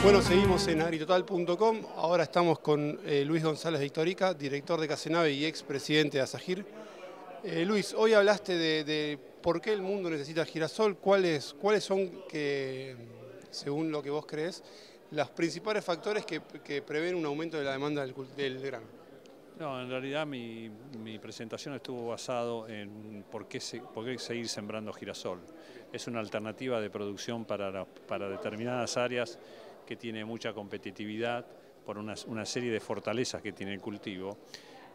Bueno, seguimos en agritotal.com. Ahora estamos con eh, Luis González Victorica, director de Casenave y ex presidente de Asagir. Eh, Luis, hoy hablaste de, por qué el mundo necesita girasol, cuáles, cuáles son, que, según lo que vos crees, los principales factores que, prevén un aumento de la demanda del, grano. No, en realidad mi, presentación estuvo basado en por qué, por qué, seguir sembrando girasol. Es una alternativa de producción para, para determinadas áreas que tiene mucha competitividad por una, serie de fortalezas que tiene el cultivo.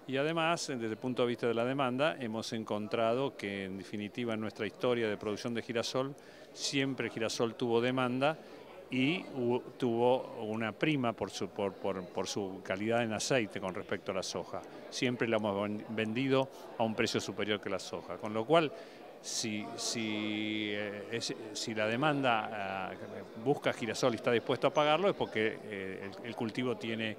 Y además, desde el punto de vista de la demanda, hemos encontrado que en definitiva en nuestra historia de producción de girasol, siempre girasol tuvo demanda y tuvo una prima por su, por, su calidad en aceite con respecto a la soja. Siempre la hemos vendido a un precio superior que la soja, con lo cual si, si, eh, si la demanda eh, busca girasol y está dispuesto a pagarlo es porque eh, el, cultivo tiene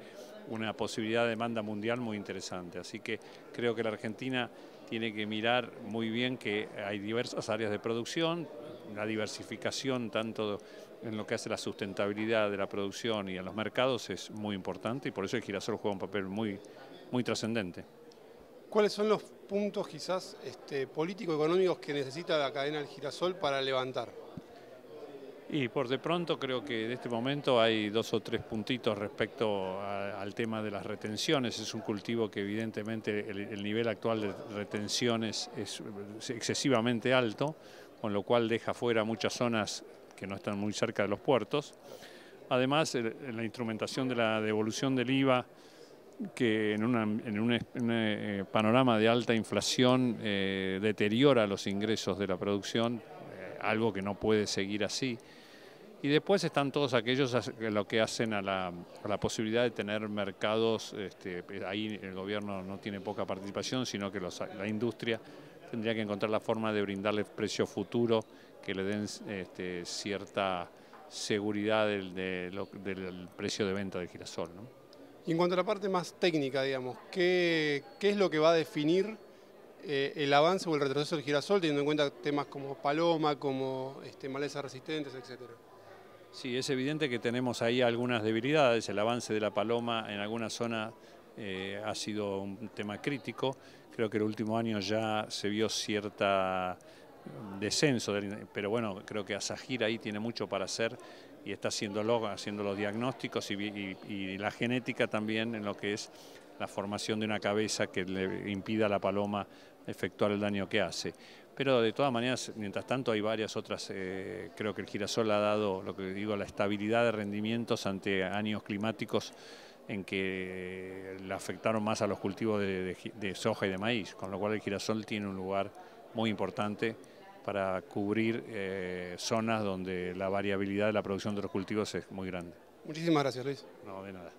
una posibilidad de demanda mundial muy interesante. Así que creo que la Argentina tiene que mirar muy bien que hay diversas áreas de producción, la diversificación tanto en lo que hace la sustentabilidad de la producción y en los mercados es muy importante y por eso el girasol juega un papel muy, muy trascendente. ¿Cuáles son los puntos quizás este, político-económicos que necesita la cadena del girasol para levantar? Y por de pronto creo que en este momento hay dos o tres puntitos respecto al tema de las retenciones. Es un cultivo que evidentemente el, nivel actual de retenciones es, excesivamente alto, con lo cual deja fuera muchas zonas que no están muy cerca de los puertos. Además, en la instrumentación de la devolución del IVA que en, un eh, panorama de alta inflación eh, deteriora los ingresos de la producción, eh, algo que no puede seguir así. Y después están todos aquellos que lo que hacen a la, posibilidad de tener mercados, este, ahí el gobierno no tiene poca participación, sino que la industria tendría que encontrar la forma de brindarle precio futuro que le den este, cierta seguridad del, del precio de venta del girasol. ¿no? Y en cuanto a la parte más técnica, digamos, ¿qué, es lo que va a definir eh, el avance o el retroceso del girasol, teniendo en cuenta temas como paloma, como este, malezas resistentes, etcétera? Sí, es evidente que tenemos ahí algunas debilidades. El avance de la paloma en alguna zona eh, ha sido un tema crítico. Creo que el último año ya se vio cierta descenso, pero bueno, creo que Asagir ahí tiene mucho para hacer y está haciéndolo, haciendo los diagnósticos y, la genética también en lo que es la formación de una cabeza que le impida a la paloma efectuar el daño que hace. Pero de todas maneras, mientras tanto hay varias otras, eh, creo que el girasol ha dado, lo que digo, la estabilidad de rendimientos ante años climáticos en que le afectaron más a los cultivos de soja y de maíz, con lo cual el girasol tiene un lugar muy importante para cubrir eh, zonas donde la variabilidad de la producción de los cultivos es muy grande. Muchísimas gracias, Luis. No, de nada.